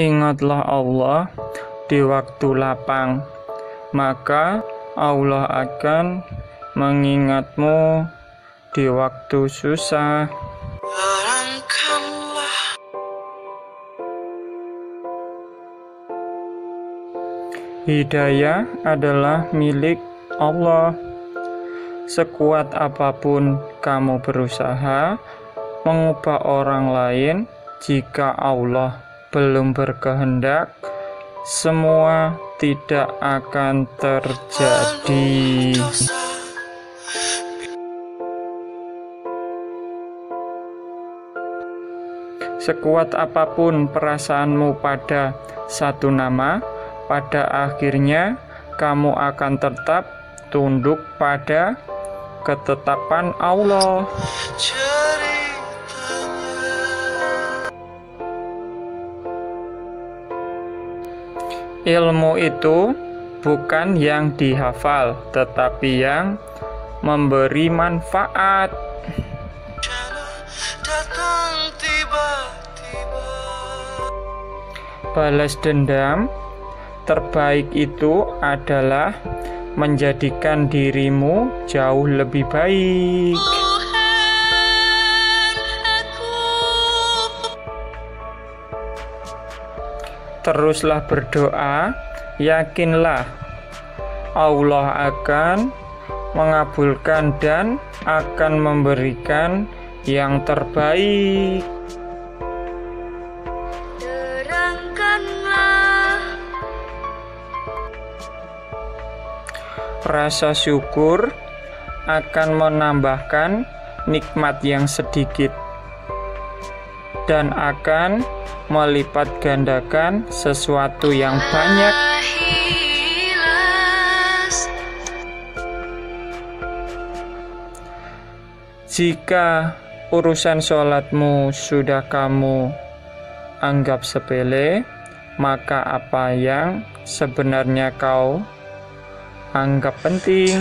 Ingatlah Allah di waktu lapang, maka Allah akan mengingatmu di waktu susah. Hidayah adalah milik Allah. Sekuat apa pun kamu berusaha mengubah orang lain, jika Allah belum berkehendak, semua tidak akan terjadi. Sekuat apa pun perasaanmu pada satu nama, pada akhirnya kamu akan tetap tunduk pada ketetapan Allah. Ilmu itu bukan yang dihafal, tetapi yang memberi manfaat. Balas dendam terbaik itu adalah menjadikan dirimu jauh lebih baik. Teruslah berdoa, yakinlah Allah akan mengabulkan dan akan memberikan yang terbaik. Rasa syukur akan menambahkan nikmat yang sedikit dan akan melipat gandakan sesuatu yang banyak. Jika urusan sholatmu sudah kamu anggap sepele, maka apa yang sebenarnya kau anggap penting?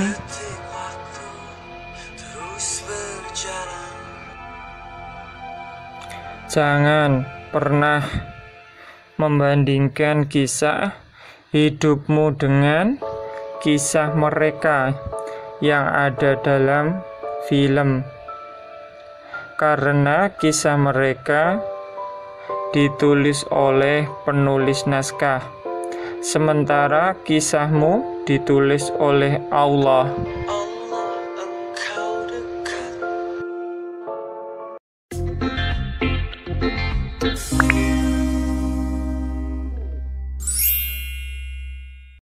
Jangan pernah membandingkan kisah hidupmu dengan kisah mereka yang ada dalam film, karena kisah mereka ditulis oleh penulis naskah, sementara kisahmu ditulis oleh Allah.